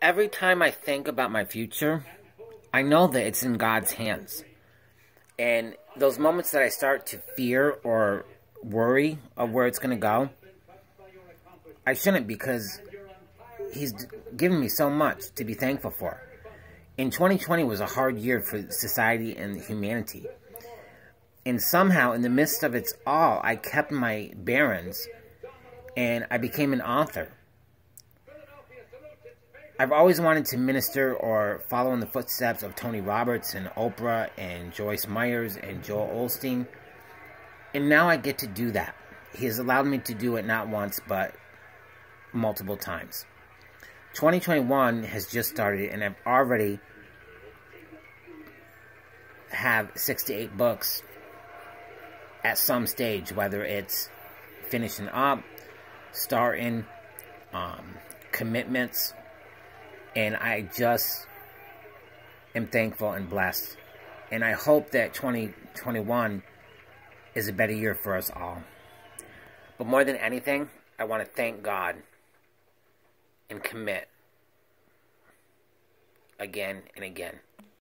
every time I think about my future, I know that it's in God's hands. And those moments that I start to fear or worry of where it's going to go, I shouldn't because He's given me so much to be thankful for. In 2020 was a hard year for society and humanity. And somehow, in the midst of it all, I kept my bearings and I became an author. I've always wanted to minister or follow in the footsteps of Tony Roberts and Oprah and Joyce Myers and Joel Osteen. And now I get to do that. He has allowed me to do it not once, but multiple times. 2021 has just started, and I've already have 68 books at some stage, whether it's finishing up, starting, um, commitments, and I just am thankful and blessed. And I hope that 2021 is a better year for us all. But more than anything, I want to thank God and commit again and again.